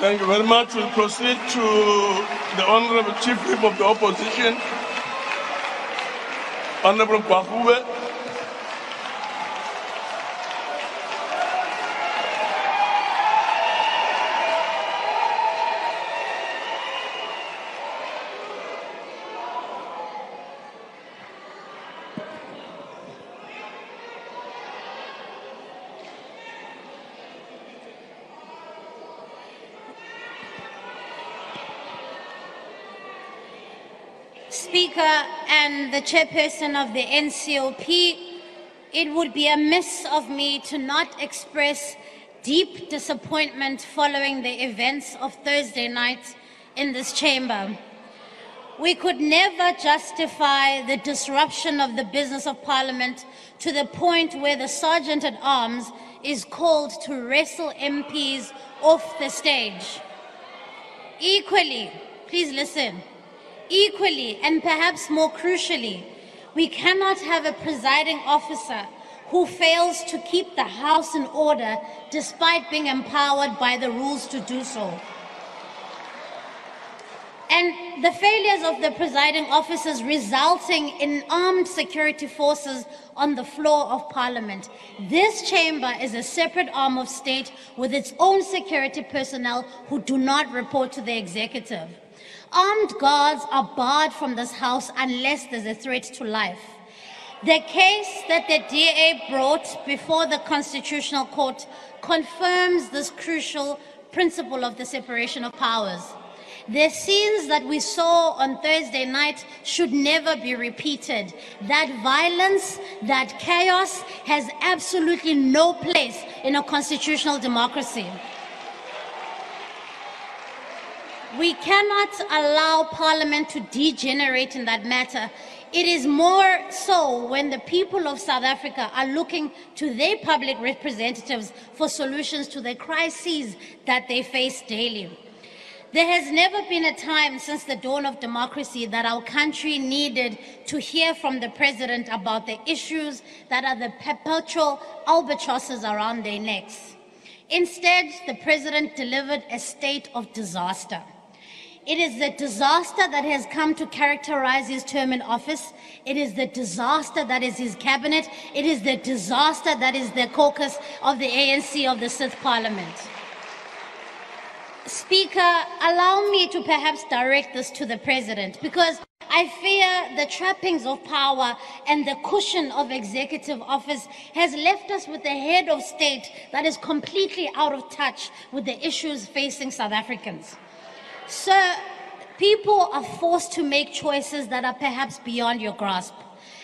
Thank you very much. We'll proceed to the Honorable Chief Whip of the Opposition, Honorable Gwarube. Speaker and the chairperson of the NCOP, it would be amiss of me to not express deep disappointment following the events of Thursday night in this chamber. We could never justify the disruption of the business of parliament to the point where the sergeant at arms is called to wrestle MPs off the stage. Equally, please listen. Equally, and perhaps more crucially, we cannot have a presiding officer who fails to keep the House in order despite being empowered by the rules to do so. And the failures of the presiding officers resulting in armed security forces on the floor of parliament. This chamber is a separate arm of state with its own security personnel who do not report to the executive. Armed guards are barred from this house unless there's a threat to life. The case that the DA brought before the Constitutional Court confirms this crucial principle of the separation of powers. The scenes that we saw on Thursday night should never be repeated. That violence, that chaos has absolutely no place in a constitutional democracy. We cannot allow Parliament to degenerate in that matter. It is more so when the people of South Africa are looking to their public representatives for solutions to the crises that they face daily. There has never been a time since the dawn of democracy that our country needed to hear from the president about the issues that are the perpetual albatrosses around their necks. Instead, the president delivered a state of disaster. It is the disaster that has come to characterize his term in office. It is the disaster that is his cabinet. It is the disaster that is the caucus of the ANC of the Sixth Parliament. Speaker, allow me to perhaps direct this to the President because I fear the trappings of power and the cushion of executive office has left us with a head of state that is completely out of touch with the issues facing South Africans. Sir, people are forced to make choices that are perhaps beyond your grasp.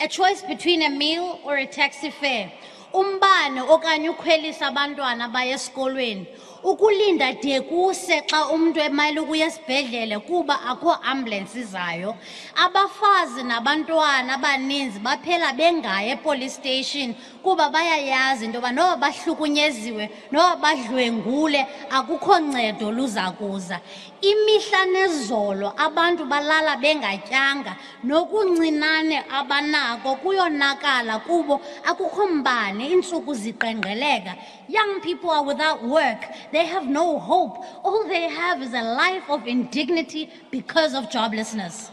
A choice between a meal or a taxi fare. Umbane okanye ukhwelisa abantwana baye esikolweni. Ukulinda de kuse xa umuntu emayile ukuya esibhedlele kuba akho ambulance izayo. Abafazi nabantwana abaninzi baphela bengayi epolice station kuba bayayazi into yoba noba bahlukunyeziwe noba badlwengule akukho ncedo luza kuza imihla nezolo abantu balala bengatyanga nokuncinane abanako kuyonakala kubo. Akukho mbane iintsuku ziqengqeleka. Young people are without work. They have no hope. All they have is a life of indignity because of joblessness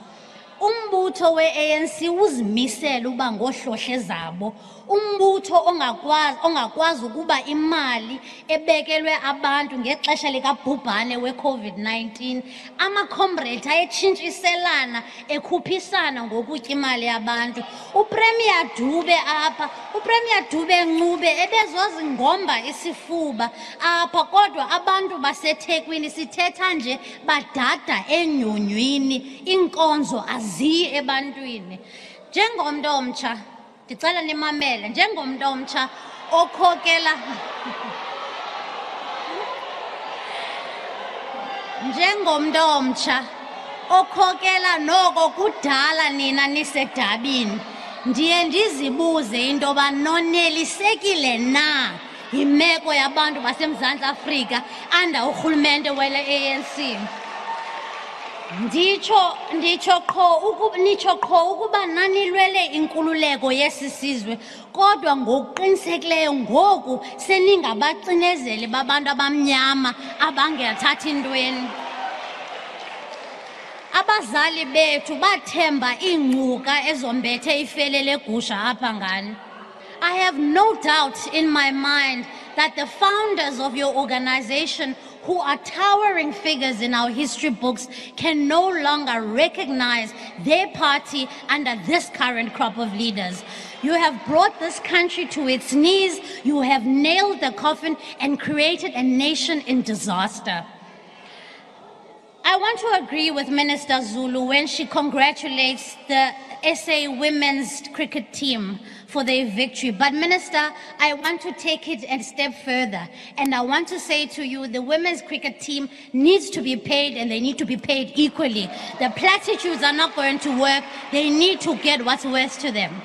umbutho we-ANC uzimisele uba ngohlohle zabo. Umbutho ongakwazi ongakwazi ukuba imali ebekelwe abantu ngexesha likabhubhane we-COVID-19 amakhomrade ayetshintshiselana ekhuphisana ngokutya imali yabantu. Upremier Dube apha upremier Dube Ncube ebezozingomba isifuba apha kodwa abantu baseThekwini sithetha nje badada enyonywini inkonzo aziyi ebantwini. Njengomntu omtsha ndicela nimamele njengomntu omtsha okhokela njengomntu omtsha okhokela noko kudala nina nisedabini ndiye ndizibuze into yoba nonelisekile na yimeko yabantu basemzantsi afrika anda urhulumente wele ANC nditsho nditsho qho ukuba nitsho qho ukuba nanilwele inkululeko yesi sizwe kodwa ngokuqinisekileyo ngoku seningabacinezeli babantu abamnyama abangathathi ntweni. Abazali bethu bathemba iingcuka ezombethe ifele legusha apha ngani. I have no doubt in my mind that the founders of your organization, who are towering figures in our history books, can no longer recognize their party under this current crop of leaders. You have brought this country to its knees, you have nailed the coffin, and created a nation in disaster. I want to agree with Minister Zulu when she congratulates the SA women's cricket team for their victory. But, Minister, I want to take it a step further. And I want to say to you the women's cricket team needs to be paid and they need to be paid equally. The platitudes are not going to work, they need to get what's worth to them.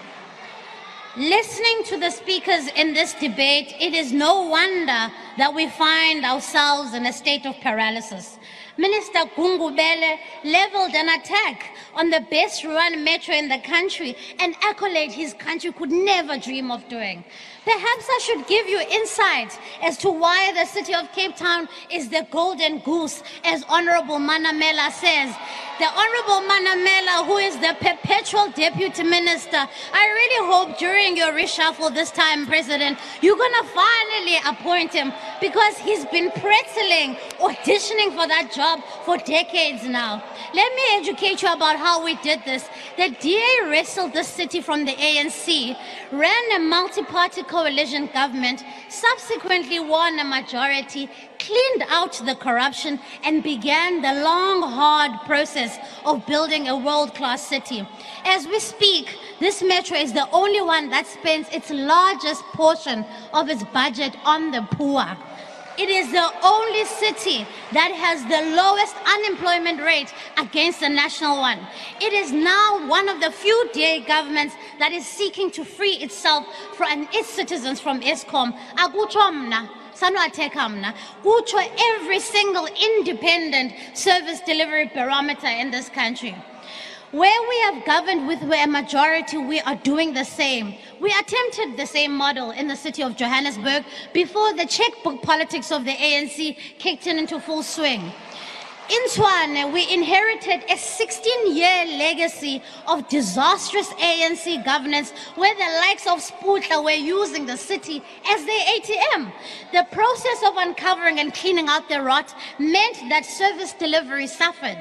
Listening to the speakers in this debate, it is no wonder that we find ourselves in a state of paralysis. Minister Gungubele leveled an attack on the best run metro in the country, an accolade his country could never dream of doing. Perhaps I should give you insight as to why the city of Cape Town is the golden goose, as Honorable Manamela says. The Honorable Manamela, who is the perpetual deputy minister, I really hope during your reshuffle this time, President, you're going to finally appoint him because he's been pretzeling, auditioning for that job for decades now. Let me educate you about how we did this. The DA wrestled the city from the ANC, ran a multi-party coalition government, subsequently won a majority, cleaned out the corruption, and began the long, hard process of building a world-class city. As we speak, this metro is the only one that spends its largest portion of its budget on the poor. It is the only city that has the lowest unemployment rate against the national one. It is now one of the few DA governments that is seeking to free itself from its citizens from Eskom. Akutsho ah, mna, sanoatheka. Kutsho every single independent service delivery barometer in this country. Where we have governed with a majority, we are doing the same. We attempted the same model in the city of Johannesburg before the checkbook politics of the ANC kicked in into full swing. In Tshwane, we inherited a 16 year legacy of disastrous ANC governance where the likes of Sputla were using the city as their ATM. The process of uncovering and cleaning out the rot meant that service delivery suffered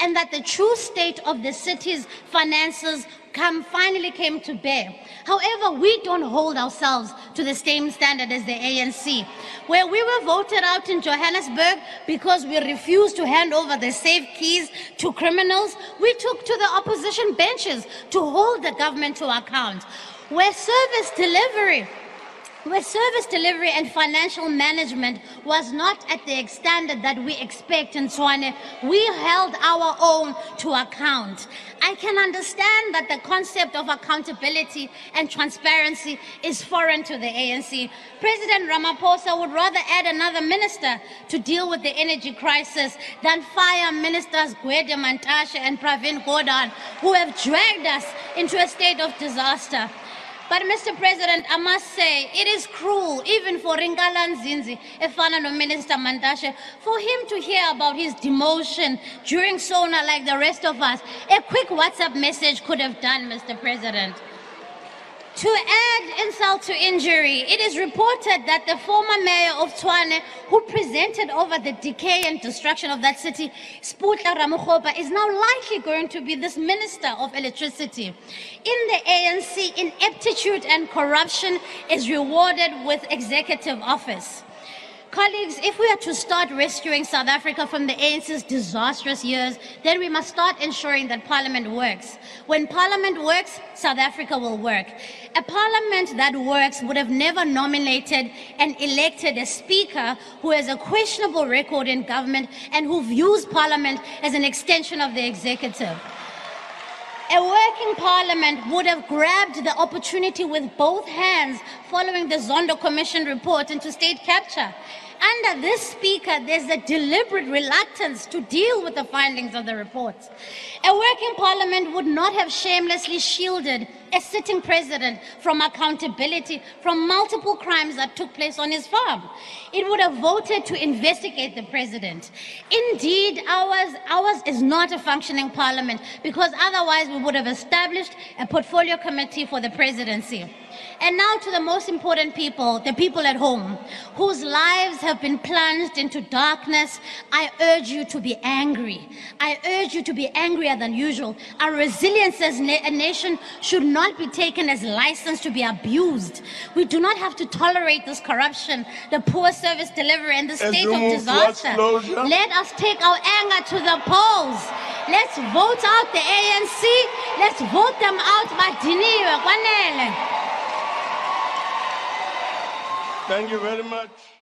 and that the true state of the city's finances come finally came to bear. However, we don't hold ourselves to the same standard as the ANC, where we were voted out in Johannesburg because we refused to hand over the safe keys to criminals. We took to the opposition benches to hold the government to account. Where service delivery where service delivery and financial management was not at the standard that we expect in Tshwane, we held our own to account. I can understand that the concept of accountability and transparency is foreign to the ANC. President Ramaphosa would rather add another minister to deal with the energy crisis than fire ministers Gwede Mantashe and Pravin Gordhan, who have dragged us into a state of disaster. But Mr. President, I must say, it is cruel, even for Ringala Nzinzi, efana no Minister Mantashe, for him to hear about his demotion during SONA like the rest of us. A quick WhatsApp message could have done, Mr. President. To add insult to injury, it is reported that the former mayor of Tshwane, who presented over the decay and destruction of that city, Sputla Ramokgopa, is now likely going to be this minister of electricity. In the ANC, ineptitude and corruption is rewarded with executive office. Colleagues, if we are to start rescuing South Africa from the ANC's disastrous years, then we must start ensuring that Parliament works. When Parliament works, South Africa will work. A Parliament that works would have never nominated and elected a Speaker who has a questionable record in government and who views Parliament as an extension of the executive. A working parliament would have grabbed the opportunity with both hands following the Zondo Commission report into state capture. under this speaker, there's a deliberate reluctance to deal with the findings of the report. A working parliament would not have shamelessly shielded a sitting president from accountability from multiple crimes that took place on his farm. It would have voted to investigate the president. Indeed, ours, ours is not a functioning parliament because otherwise we would have established a portfolio committee for the presidency. And now to the most important people, the people at home, whose lives have been plunged into darkness. I urge you to be angry. I urge you to be angrier than usual. Our resilience as na- a nation should not be taken as license to be abused. We do not have to tolerate this corruption, the poor service delivery, and the state of disaster. Let us take our anger to the polls. Let's vote out the ANC. Let's vote them out. Thank you very much.